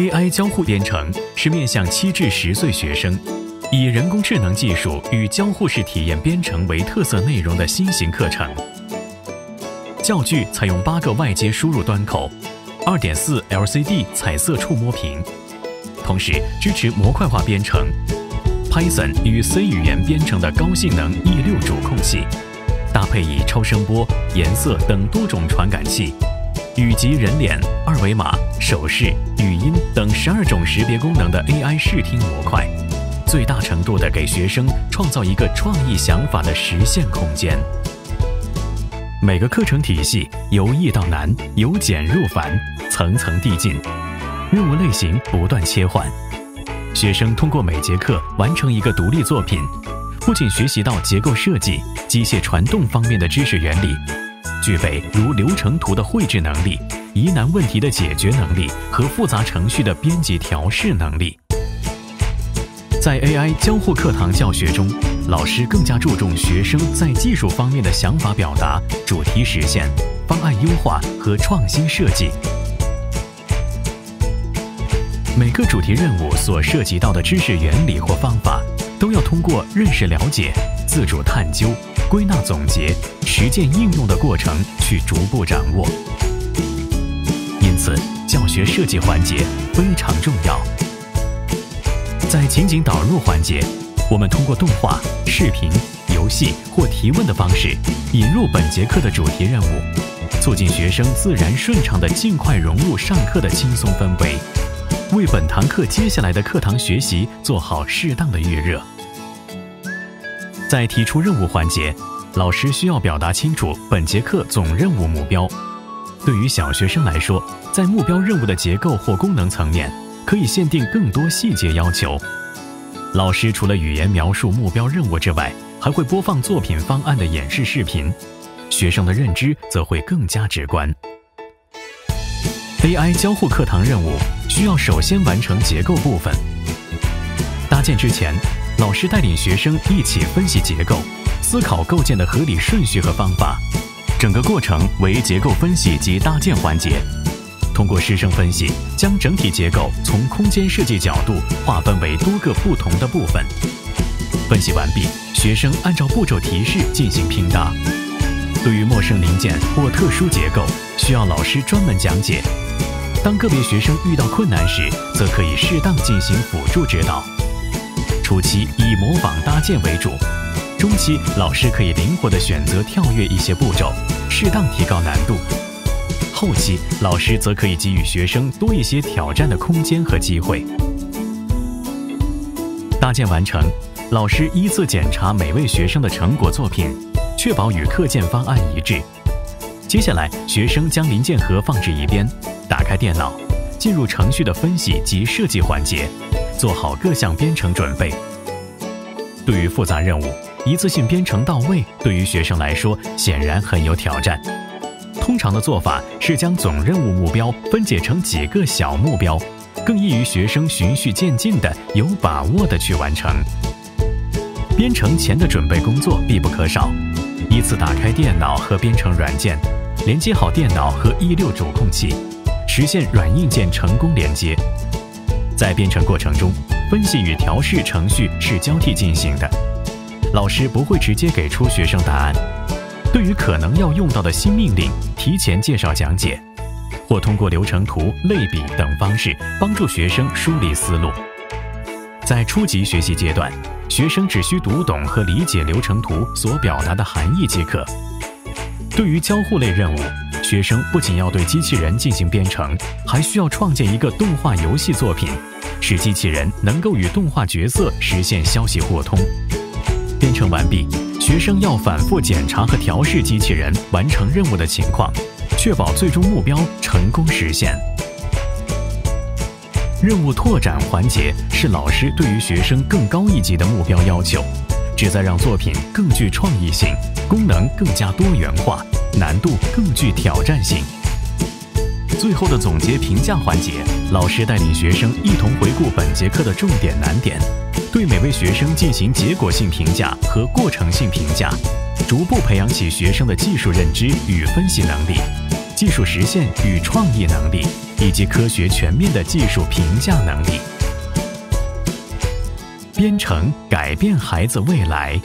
AI 交互编程是面向七至十岁学生，以人工智能技术与交互式体验编程为特色内容的新型课程。教具采用八个外接输入端口，二点四 LCD 彩色触摸屏，同时支持模块化编程，Python 与 C 语言编程的高性能 E 六主控器，搭配以超声波、颜色等多种传感器。以及人脸、二维码、手势、语音等十二种识别功能的 AI 视听模块，最大程度地给学生创造一个创意想法的实现空间。每个课程体系由易到难，由简入繁，层层递进，任务类型不断切换。学生通过每节课完成一个独立作品，不仅学习到结构设计、机械传动方面的知识原理。具备如流程图的绘制能力、疑难问题的解决能力和复杂程序的编辑调试能力。在 AI 交互课堂教学中，老师更加注重学生在技术方面的想法表达、主题实现、方案优化和创新设计。每个主题任务所涉及到的知识原理或方法，都要通过认识了解、自主探究。归纳总结、实践应用的过程去逐步掌握，因此教学设计环节非常重要。在情景导入环节，我们通过动画、视频、游戏或提问的方式引入本节课的主题任务，促进学生自然顺畅地尽快融入上课的轻松氛围，为本堂课接下来的课堂学习做好适当的预热。在提出任务环节，老师需要表达清楚本节课总任务目标。对于小学生来说，在目标任务的结构或功能层面，可以限定更多细节要求。老师除了语言描述目标任务之外，还会播放作品方案的演示视频，学生的认知则会更加直观。AI 交互课堂任务需要首先完成结构部分，搭建之前。老师带领学生一起分析结构，思考构建的合理顺序和方法。整个过程为结构分析及搭建环节。通过师生分析，将整体结构从空间设计角度划分为多个不同的部分。分析完毕，学生按照步骤提示进行拼搭。对于陌生零件或特殊结构，需要老师专门讲解。当个别学生遇到困难时，则可以适当进行辅助指导。初期以模仿搭建为主，中期老师可以灵活地选择跳跃一些步骤，适当提高难度。后期老师则可以给予学生多一些挑战的空间和机会。搭建完成，老师依次检查每位学生的成果作品，确保与课件方案一致。接下来，学生将零件盒放置一边，打开电脑，进入程序的分析及设计环节。做好各项编程准备。对于复杂任务，一次性编程到位，对于学生来说显然很有挑战。通常的做法是将总任务目标分解成几个小目标，更易于学生循序渐进的、有把握的去完成。编程前的准备工作必不可少：依次打开电脑和编程软件，连接好电脑和 E 六主控器，实现软硬件成功连接。在编程过程中，分析与调试程序是交替进行的。老师不会直接给出学生答案，对于可能要用到的新命令，提前介绍讲解，或通过流程图、类比等方式帮助学生梳理思路。在初级学习阶段，学生只需读懂和理解流程图所表达的含义即可。对于交互类任务，学生不仅要对机器人进行编程，还需要创建一个动画游戏作品，使机器人能够与动画角色实现消息互通。编程完毕，学生要反复检查和调试机器人完成任务的情况，确保最终目标成功实现。任务拓展环节是老师对于学生更高一级的目标要求，旨在让作品更具创意性，功能更加多元化。难度更具挑战性。最后的总结评价环节，老师带领学生一同回顾本节课的重点难点，对每位学生进行结果性评价和过程性评价，逐步培养起学生的技术认知与分析能力、技术实现与创意能力、以及科学全面的技术评价能力。编程改变孩子未来。